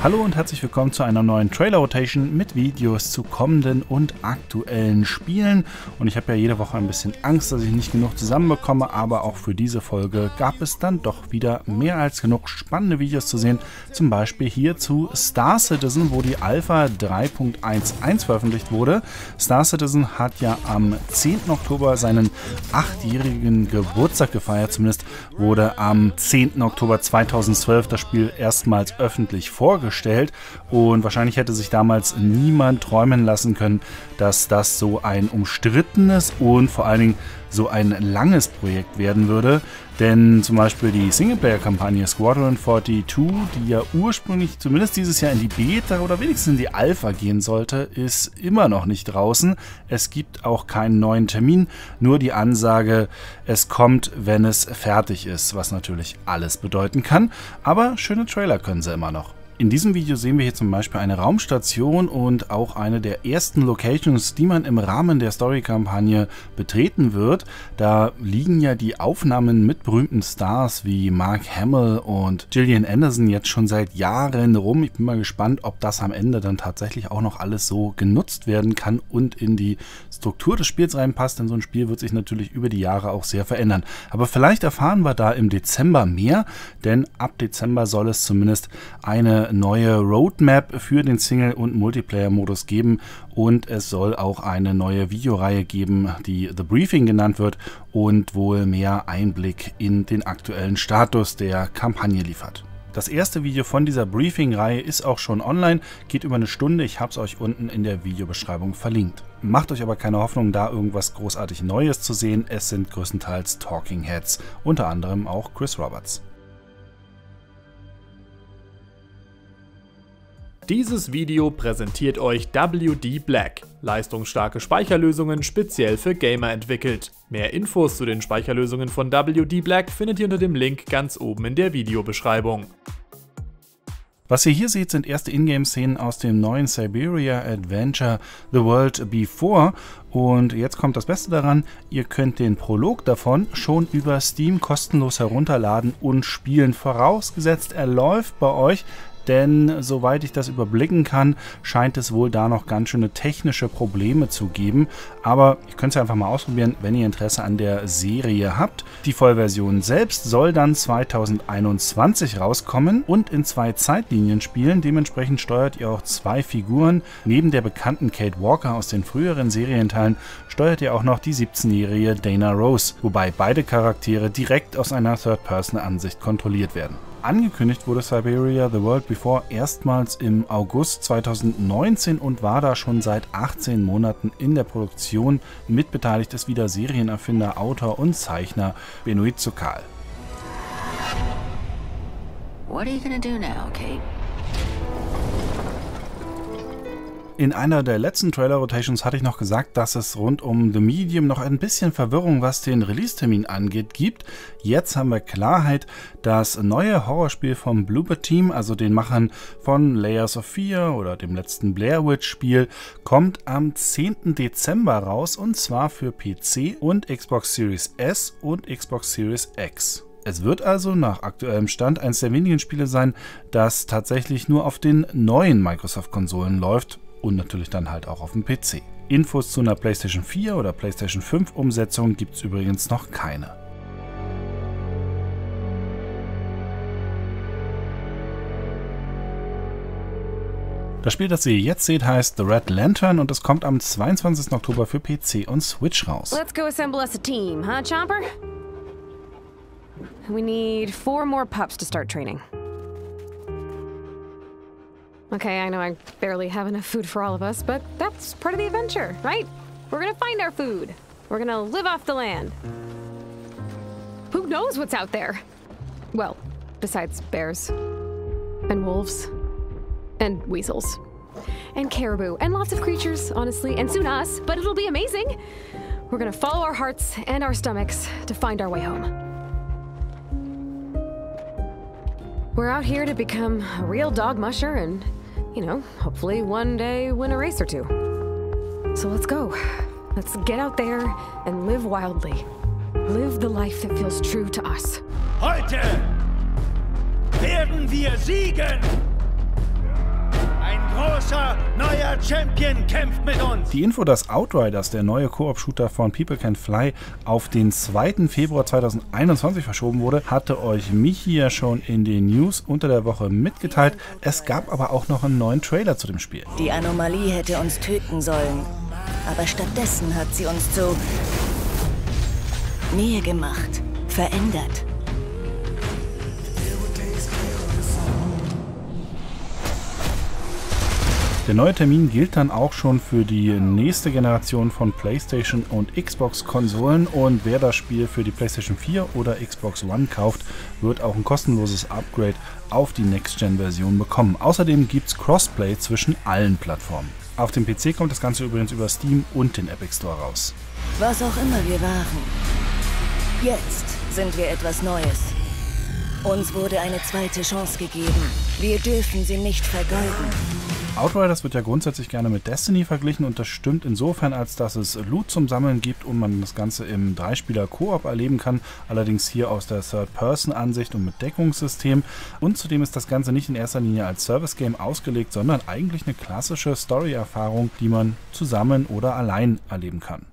Hallo und herzlich willkommen zu einer neuen Trailer Rotation mit Videos zu kommenden und aktuellen Spielen. Und ich habe ja jede Woche ein bisschen Angst, dass ich nicht genug zusammenbekomme, aber auch für diese Folge gab es dann doch wieder mehr als genug spannende Videos zu sehen. Zum Beispiel hier zu Star Citizen, wo die Alpha 3.11 veröffentlicht wurde. Star Citizen hat ja am 10. Oktober seinen achtjährigen Geburtstag gefeiert. Zumindest wurde am 10. Oktober 2012 das Spiel erstmals öffentlich vorgestellt vorgestellt und wahrscheinlich hätte sich damals niemand träumen lassen können, dass das so ein umstrittenes und vor allen Dingen so ein langes Projekt werden würde. Denn zum Beispiel die Singleplayer-Kampagne Squadron 42, die ja ursprünglich zumindest dieses Jahr in die Beta oder wenigstens in die Alpha gehen sollte, ist immer noch nicht draußen. Es gibt auch keinen neuen Termin, nur die Ansage, es kommt, wenn es fertig ist, was natürlich alles bedeuten kann. Aber schöne Trailer können sie immer noch. In diesem Video sehen wir hier zum Beispiel eine Raumstation und auch eine der ersten Locations, die man im Rahmen der Story-Kampagne betreten wird. Da liegen ja die Aufnahmen mit berühmten Stars wie Mark Hamill und Gillian Anderson jetzt schon seit Jahren rum. Ich bin mal gespannt, ob das am Ende dann tatsächlich auch noch alles so genutzt werden kann und in die Struktur des Spiels reinpasst, denn so ein Spiel wird sich natürlich über die Jahre auch sehr verändern. Aber vielleicht erfahren wir da im Dezember mehr, denn ab Dezember soll es zumindest eine neue Roadmap für den Single- und Multiplayer-Modus geben und es soll auch eine neue Videoreihe geben, die The Briefing genannt wird und wohl mehr Einblick in den aktuellen Status der Kampagne liefert. Das erste Video von dieser Briefing-Reihe ist auch schon online, geht über eine Stunde, ich habe es euch unten in der Videobeschreibung verlinkt. Macht euch aber keine Hoffnung, da irgendwas großartig Neues zu sehen, es sind größtenteils Talking Heads, unter anderem auch Chris Roberts. Dieses Video präsentiert euch WD Black, leistungsstarke Speicherlösungen speziell für Gamer entwickelt. Mehr Infos zu den Speicherlösungen von WD Black findet ihr unter dem Link ganz oben in der Videobeschreibung. Was ihr hier seht, sind erste Ingame-Szenen aus dem neuen Siberia Adventure The World Before. Und jetzt kommt das Beste daran, ihr könnt den Prolog davon schon über Steam kostenlos herunterladen und spielen. Vorausgesetzt, er läuft bei euch denn soweit ich das überblicken kann, scheint es wohl da noch ganz schöne technische Probleme zu geben. Aber ich könnte es einfach mal ausprobieren, wenn ihr Interesse an der Serie habt. Die Vollversion selbst soll dann 2021 rauskommen und in zwei Zeitlinien spielen. Dementsprechend steuert ihr auch zwei Figuren. Neben der bekannten Kate Walker aus den früheren Serienteilen steuert ihr auch noch die 17-jährige Dana Rose, wobei beide Charaktere direkt aus einer Third-Person-Ansicht kontrolliert werden. Angekündigt wurde Siberia The World Before erstmals im August 2019 und war da schon seit 18 Monaten in der Produktion. Mitbeteiligt ist wieder Serienerfinder, Autor und Zeichner Benoit Zokal. What are you gonna do now, Kate? In einer der letzten Trailer-Rotations hatte ich noch gesagt, dass es rund um The Medium noch ein bisschen Verwirrung, was den Release-Termin angeht, gibt. Jetzt haben wir Klarheit. Das neue Horrorspiel vom Blooper Team, also den Machern von Layers of Fear oder dem letzten Blair Witch-Spiel, kommt am 10. Dezember raus und zwar für PC und Xbox Series S und Xbox Series X. Es wird also nach aktuellem Stand eines der wenigen Spiele sein, das tatsächlich nur auf den neuen Microsoft-Konsolen läuft und natürlich dann halt auch auf dem PC. Infos zu einer PlayStation 4 oder PlayStation 5 Umsetzung gibt es übrigens noch keine. Das Spiel, das ihr jetzt seht, heißt The Red Lantern und es kommt am 22. Oktober für PC und Switch raus. Let's go assemble us a team, huh, Chomper? We need four more pups to start training. Okay, I know I barely have enough food for all of us, but that's part of the adventure, right? We're gonna find our food. We're gonna live off the land. Who knows what's out there? Well, besides bears. And wolves. And weasels. And caribou. And lots of creatures, honestly. And soon us, but it'll be amazing. We're gonna follow our hearts and our stomachs to find our way home. We're out here to become a real dog musher and you know, hopefully one day win a race or two. So let's go. Let's get out there and live wildly. Live the life that feels true to us. Heute werden wir siegen! Großer neuer Champion kämpft mit uns. Die Info, dass Outriders, der neue Koop-Shooter von People Can Fly, auf den 2. Februar 2021 verschoben wurde, hatte euch Michi ja schon in den News unter der Woche mitgeteilt. Es gab aber auch noch einen neuen Trailer zu dem Spiel. Die Anomalie hätte uns töten sollen. Aber stattdessen hat sie uns zu Nähe gemacht, verändert. Der neue Termin gilt dann auch schon für die nächste Generation von PlayStation und Xbox-Konsolen und wer das Spiel für die PlayStation 4 oder Xbox One kauft, wird auch ein kostenloses Upgrade auf die Next-Gen-Version bekommen. Außerdem gibt es Crossplay zwischen allen Plattformen. Auf dem PC kommt das Ganze übrigens über Steam und den Epic Store raus. Was auch immer wir waren. Jetzt sind wir etwas Neues. Uns wurde eine zweite Chance gegeben. Wir dürfen sie nicht vergeuden. Outriders wird ja grundsätzlich gerne mit Destiny verglichen und das stimmt insofern, als dass es Loot zum Sammeln gibt und man das Ganze im Dreispieler-Koop erleben kann, allerdings hier aus der Third-Person-Ansicht und mit Deckungssystem. Und zudem ist das Ganze nicht in erster Linie als Service-Game ausgelegt, sondern eigentlich eine klassische Story-Erfahrung, die man zusammen oder allein erleben kann.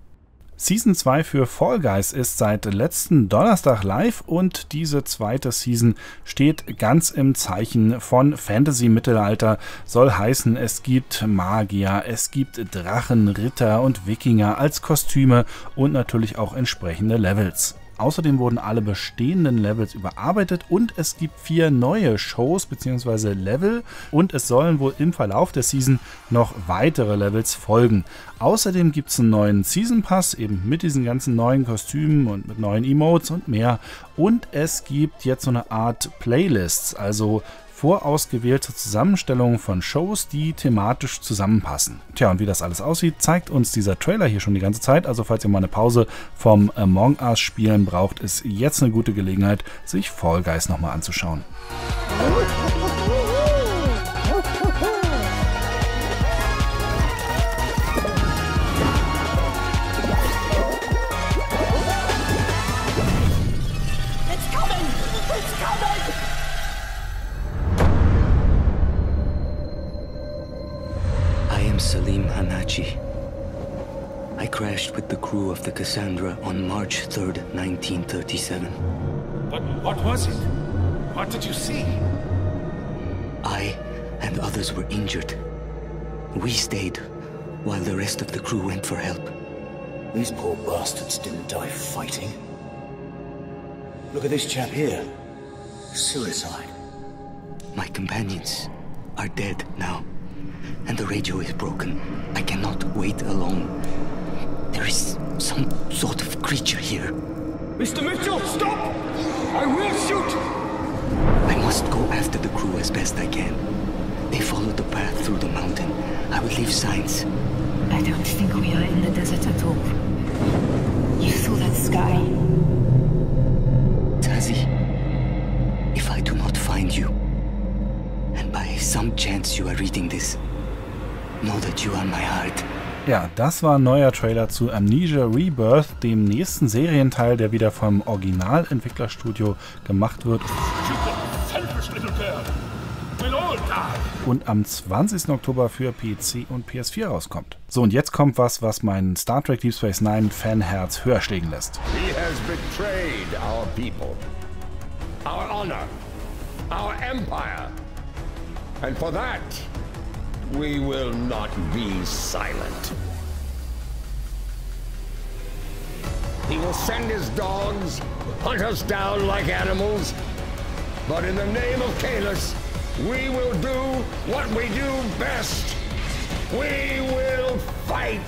Season 2 für Fall Guys ist seit letzten Donnerstag live und diese zweite Season steht ganz im Zeichen von Fantasy Mittelalter. Soll heißen, es gibt Magier, es gibt Drachen, Ritter und Wikinger als Kostüme und natürlich auch entsprechende Levels. Außerdem wurden alle bestehenden Levels überarbeitet und es gibt vier neue Shows bzw. Level und es sollen wohl im Verlauf der Season noch weitere Levels folgen. Außerdem gibt es einen neuen Season Pass, eben mit diesen ganzen neuen Kostümen und mit neuen Emotes und mehr. Und es gibt jetzt so eine Art Playlists, also vorausgewählte Zusammenstellungen von Shows, die thematisch zusammenpassen. Tja, und wie das alles aussieht, zeigt uns dieser Trailer hier schon die ganze Zeit. Also falls ihr mal eine Pause vom Among Us spielen braucht, ist jetzt eine gute Gelegenheit, sich Fall Guys nochmal anzuschauen. Crew Cassandra on March 3rd, 1937. But what was it? What did you see? I and others were injured. We stayed while the rest of the crew went for help. These poor bastards didn't die fighting. Look at this chap here. Suicide. My companions are dead now, and the radio is broken. I cannot wait alone. There is some sort of creature here. Mr. Mitchell, stop! I will shoot! I must go after the crew as best I can. They follow the path through the mountain. I will leave signs. I don't think we are in the desert at all. You saw that sky. Tazi, if I do not find you, and by some chance you are reading this, know that you are my heart. Ja, das war ein neuer Trailer zu Amnesia Rebirth, dem nächsten Serienteil, der wieder vom Originalentwicklerstudio gemacht wird. Und am 20. Oktober für PC und PS4 rauskommt. So, und jetzt kommt was, was mein Star Trek Deep Space Nine Fanherz höher stehen lässt. He has betrayed our people, our honor, our empire. And for that, we will not be silent. He will send his dogs, hunt us down like animals, but in the name of Kalis, we will do what we do best. We will fight.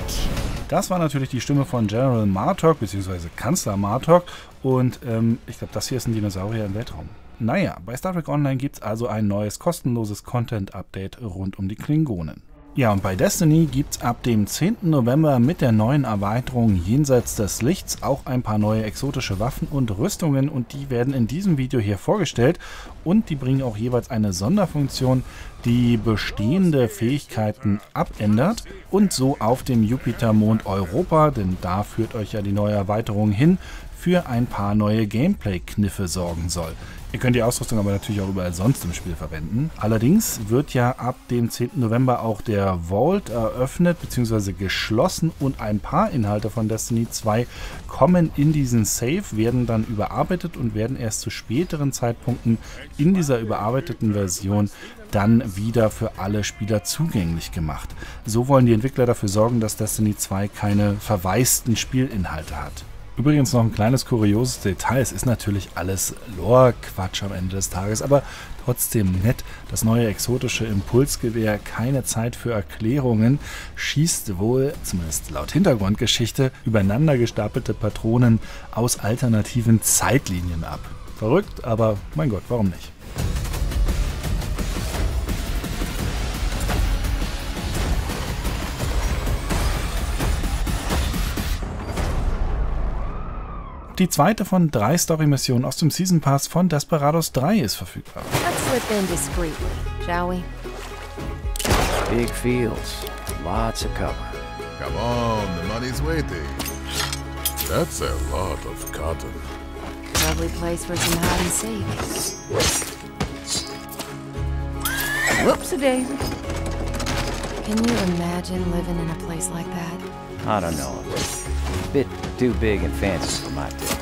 Das war natürlich die Stimme von General Martok, beziehungsweise Kanzler Martok. Und ähm, ich glaube, das hier ist ein Dinosaurier im Weltraum. Naja, bei Star Trek Online gibt es also ein neues kostenloses Content-Update rund um die Klingonen. Ja, und bei Destiny gibt es ab dem 10. November mit der neuen Erweiterung Jenseits des Lichts auch ein paar neue exotische Waffen und Rüstungen und die werden in diesem Video hier vorgestellt und die bringen auch jeweils eine Sonderfunktion, die bestehende Fähigkeiten abändert und so auf dem Jupitermond Europa, denn da führt euch ja die neue Erweiterung hin, für ein paar neue Gameplay-Kniffe sorgen soll. Ihr könnt die Ausrüstung aber natürlich auch überall sonst im Spiel verwenden. Allerdings wird ja ab dem 10. November auch der Vault eröffnet bzw. geschlossen und ein paar Inhalte von Destiny 2 kommen in diesen Save, werden dann überarbeitet und werden erst zu späteren Zeitpunkten in dieser überarbeiteten Version dann wieder für alle Spieler zugänglich gemacht. So wollen die Entwickler dafür sorgen, dass Destiny 2 keine verwaisten Spielinhalte hat. Übrigens noch ein kleines kurioses Detail. Es ist natürlich alles Lore-Quatsch am Ende des Tages, aber trotzdem nett. Das neue exotische Impulsgewehr, keine Zeit für Erklärungen, schießt wohl, zumindest laut Hintergrundgeschichte, übereinander gestapelte Patronen aus alternativen Zeitlinien ab. Verrückt, aber mein Gott, warum nicht? Die zweite von drei Story-Missionen aus dem Season Pass von Desperados 3 ist verfügbar. Let's slip in discreetly, shall we? Big fields, lots of cover. Come on, the money's waiting. That's a lot of cotton. Lovely place for some hide and seek. Whoops a daisy. Can you imagine living in a place like that? I don't know. Too big and fancy for my taste.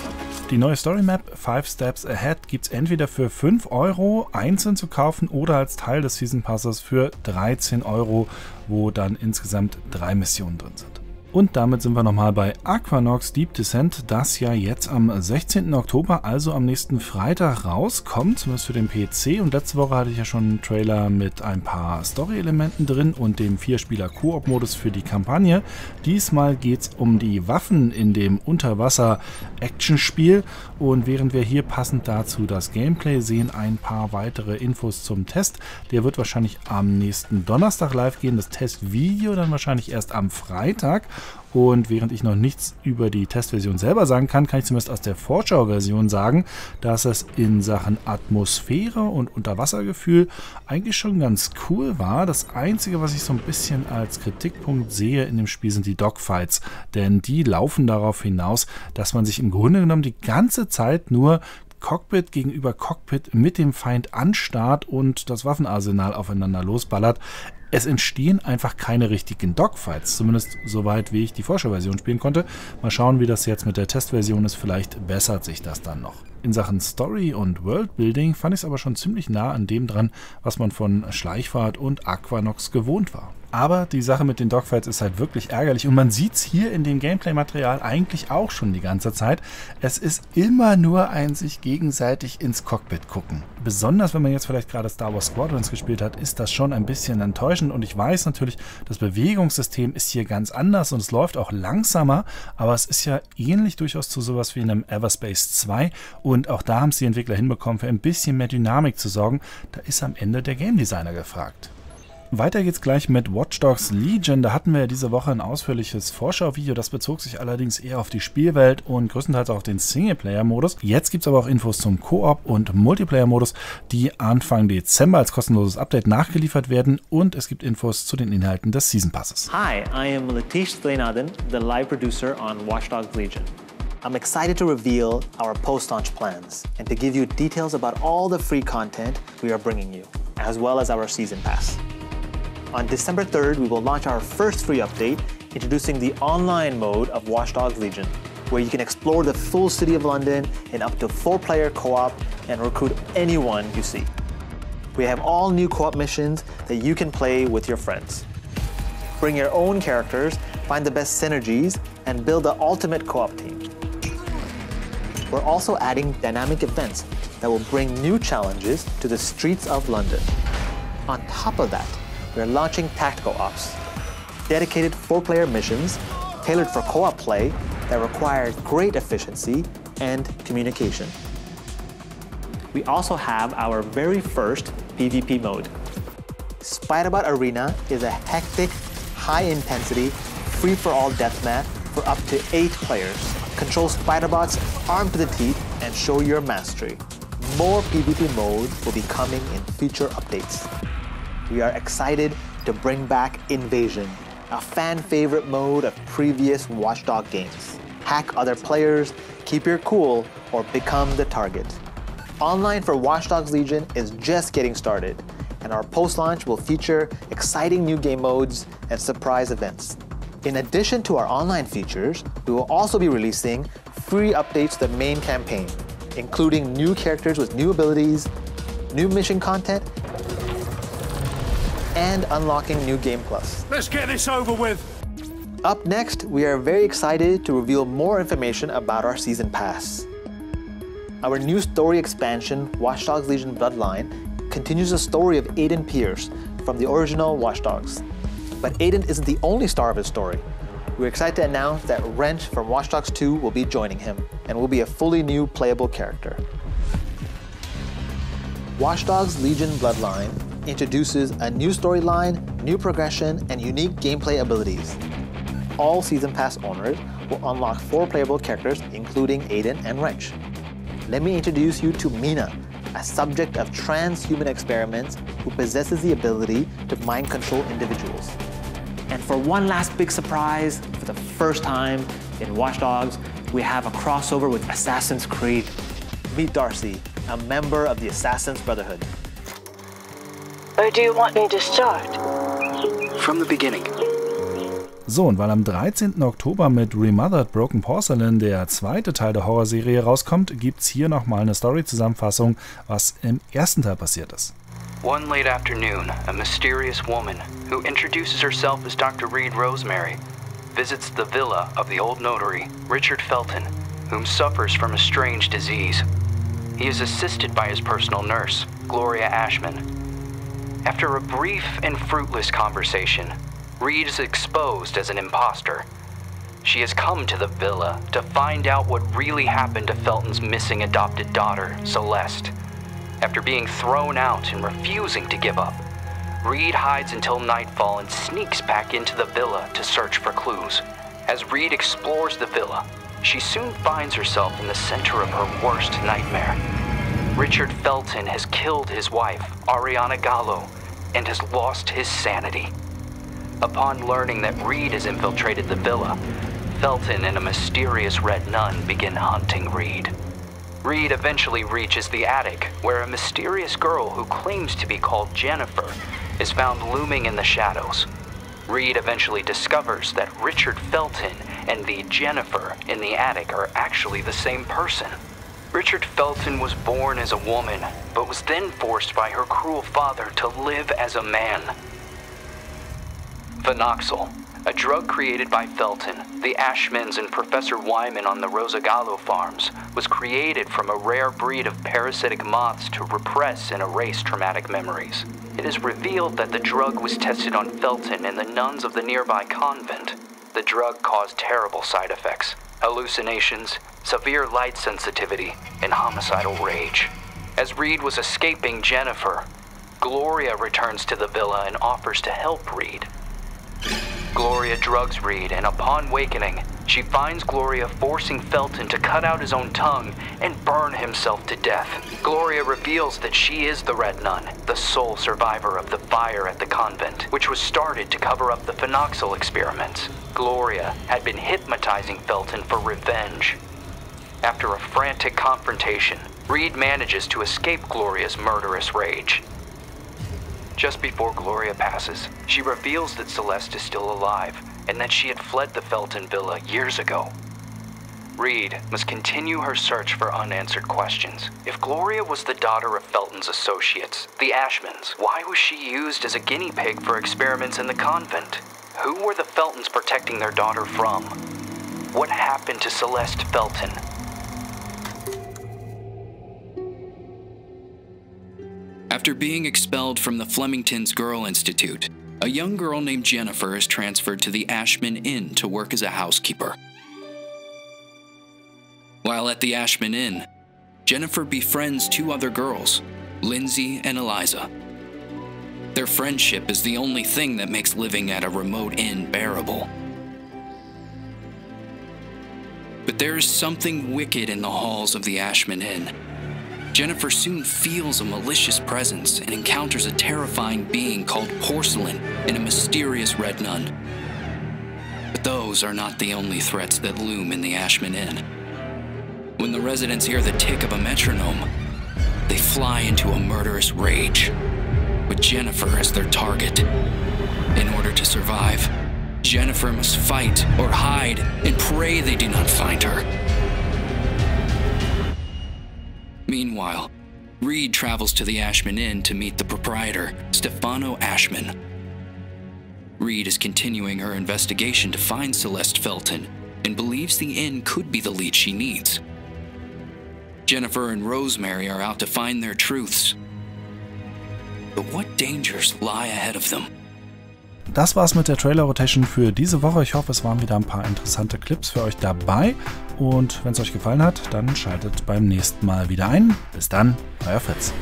Die neue Story Map 5 Steps Ahead gibt es entweder für 5 Euro einzeln zu kaufen oder als Teil des Season Passes für 13 Euro, wo dann insgesamt drei Missionen drin sind. Und damit sind wir nochmal bei Aquanox Deep Descent, das ja jetzt am 16. Oktober, also am nächsten Freitag rauskommt, zumindest für den PC. Und letzte Woche hatte ich ja schon einen Trailer mit ein paar Story-Elementen drin und dem Vierspieler-Koop-Modus für die Kampagne. Diesmal geht es um die Waffen in dem Unterwasser-Action-Spiel. Und während wir hier passend dazu das Gameplay sehen, ein paar weitere Infos zum Test. Der wird wahrscheinlich am nächsten Donnerstag live gehen. Das Testvideo dann wahrscheinlich erst am Freitag. Und während ich noch nichts über die Testversion selber sagen kann, kann ich zumindest aus der Vorschauversion sagen, dass es in Sachen Atmosphäre und Unterwassergefühl eigentlich schon ganz cool war. Das Einzige, was ich so ein bisschen als Kritikpunkt sehe in dem Spiel, sind die Dogfights. Denn die laufen darauf hinaus, dass man sich im Grunde genommen die ganze Zeit nur Cockpit gegenüber Cockpit mit dem Feind anstarrt und das Waffenarsenal aufeinander losballert es entstehen einfach keine richtigen Dogfights, zumindest soweit wie ich die Vorschauversion spielen konnte. Mal schauen, wie das jetzt mit der Testversion ist, vielleicht bessert sich das dann noch. In Sachen Story und Worldbuilding fand ich es aber schon ziemlich nah an dem dran, was man von Schleichfahrt und Aquanox gewohnt war. Aber die Sache mit den Dogfights ist halt wirklich ärgerlich und man sieht es hier in dem Gameplay-Material eigentlich auch schon die ganze Zeit. Es ist immer nur ein sich gegenseitig ins Cockpit gucken. Besonders wenn man jetzt vielleicht gerade Star Wars Squadrons gespielt hat, ist das schon ein bisschen enttäuschend und ich weiß natürlich, das Bewegungssystem ist hier ganz anders und es läuft auch langsamer, aber es ist ja ähnlich durchaus zu sowas wie einem Everspace 2 und auch da haben es die Entwickler hinbekommen, für ein bisschen mehr Dynamik zu sorgen. Da ist am Ende der Game Designer gefragt. Weiter geht's gleich mit Watch Dogs Legion. Da hatten wir ja diese Woche ein ausführliches Vorschauvideo. Das bezog sich allerdings eher auf die Spielwelt und größtenteils auf den Singleplayer-Modus. Jetzt gibt's aber auch Infos zum Koop- und Multiplayer-Modus, die Anfang Dezember als kostenloses Update nachgeliefert werden. Und es gibt Infos zu den Inhalten des Season Passes. Hi, I am Latish Slenadin, the live producer on Watch Dogs Legion. I'm excited to reveal our post-launch plans and to give you details about all the free content we are bringing you, as well as our season pass. On December 3rd, we will launch our first free update introducing the online mode of Watch Dogs Legion, where you can explore the full city of London in up to four player co op and recruit anyone you see. We have all new co op missions that you can play with your friends. Bring your own characters, find the best synergies, and build the ultimate co op team. We're also adding dynamic events that will bring new challenges to the streets of London. On top of that, we're launching Tactical Ops, dedicated four-player missions tailored for co-op play that require great efficiency and communication. We also have our very first PvP mode. Spider-Bot Arena is a hectic, high-intensity, free-for-all deathmatch for up to eight players. Control Spiderbots armed to the teeth and show your mastery. More PvP modes will be coming in future updates. We are excited to bring back Invasion, a fan favorite mode of previous Watchdog games. Hack other players, keep your cool, or become the target. Online for Watchdogs Legion is just getting started, and our post launch will feature exciting new game modes and surprise events. In addition to our online features, we will also be releasing free updates to the main campaign, including new characters with new abilities, new mission content, and unlocking New Game Plus. Let's get this over with. Up next, we are very excited to reveal more information about our Season Pass. Our new story expansion, Watch Dogs Legion Bloodline, continues the story of Aiden Pierce from the original Watch Dogs. But Aiden isn't the only star of his story. We're excited to announce that Wrench from Watch Dogs 2 will be joining him and will be a fully new playable character. Watch Dogs Legion Bloodline introduces a new storyline, new progression, and unique gameplay abilities. All Season Pass owners will unlock four playable characters, including Aiden and Wrench. Let me introduce you to Mina, a subject of transhuman experiments who possesses the ability to mind control individuals. And for one last big surprise, for the first time in Watch Dogs, we have a crossover with Assassin's Creed. Meet Darcy, a member of the Assassin's Brotherhood. Where do you want me to start? From the beginning. So, und weil am 13. Oktober mit Remothered Broken Porcelain der zweite Teil der Horrorserie rauskommt, gibt's hier nochmal eine Story-Zusammenfassung, was im ersten Teil passiert ist. One late afternoon, a mysterious woman, who introduces herself as Dr. Reed Rosemary, visits the villa of the old notary, Richard Felton, whom suffers from a strange disease. He is assisted by his personal nurse, Gloria Ashman. After a brief and fruitless conversation, Reed is exposed as an impostor. She has come to the villa to find out what really happened to Felton's missing adopted daughter, Celeste. After being thrown out and refusing to give up, Reed hides until nightfall and sneaks back into the villa to search for clues. As Reed explores the villa, she soon finds herself in the center of her worst nightmare. Richard Felton has killed his wife, Ariana Gallo, and has lost his sanity. Upon learning that Reed has infiltrated the villa, Felton and a mysterious red nun begin hunting Reed. Reed eventually reaches the attic, where a mysterious girl who claims to be called Jennifer is found looming in the shadows. Reed eventually discovers that Richard Felton and the Jennifer in the attic are actually the same person. Richard Felton was born as a woman, but was then forced by her cruel father to live as a man. Phenoxyl, a drug created by Felton, the Ashmans, and Professor Wyman on the Rosagallo farms, was created from a rare breed of parasitic moths to repress and erase traumatic memories. It is revealed that the drug was tested on Felton and the nuns of the nearby convent. The drug caused terrible side effects hallucinations, severe light sensitivity, and homicidal rage. As Reed was escaping Jennifer, Gloria returns to the villa and offers to help Reed. Gloria drugs Reed, and upon wakening, she finds Gloria forcing Felton to cut out his own tongue and burn himself to death. Gloria reveals that she is the Red Nun, the sole survivor of the fire at the convent, which was started to cover up the phenoxyl experiments. Gloria had been hypnotizing Felton for revenge. After a frantic confrontation, Reed manages to escape Gloria's murderous rage. Just before Gloria passes, she reveals that Celeste is still alive and that she had fled the Felton villa years ago. Reed must continue her search for unanswered questions. If Gloria was the daughter of Felton's associates, the Ashmans, why was she used as a guinea pig for experiments in the convent? Who were the Feltons protecting their daughter from? What happened to Celeste Felton? After being expelled from the Flemington's Girl Institute, a young girl named Jennifer is transferred to the Ashman Inn to work as a housekeeper. While at the Ashman Inn, Jennifer befriends two other girls, Lindsay and Eliza. Their friendship is the only thing that makes living at a remote inn bearable. But there is something wicked in the halls of the Ashman Inn. Jennifer soon feels a malicious presence and encounters a terrifying being called Porcelain and a mysterious red nun. But those are not the only threats that loom in the Ashman Inn. When the residents hear the tick of a metronome, they fly into a murderous rage, with Jennifer as their target. In order to survive, Jennifer must fight or hide and pray they do not find her. Meanwhile, Reed travels to the Ashman Inn to meet the proprietor, Stefano Ashman. Reed is continuing her investigation to find Celeste Felton and believes the inn could be the lead she needs. Jennifer and Rosemary are out to find their truths. But what dangers lie ahead of them? Das war's mit der Trailer Rotation für diese Woche. Ich hoffe, es waren wieder ein paar interessante Clips für euch dabei. Und wenn es euch gefallen hat, dann schaltet beim nächsten Mal wieder ein. Bis dann, euer Fritz.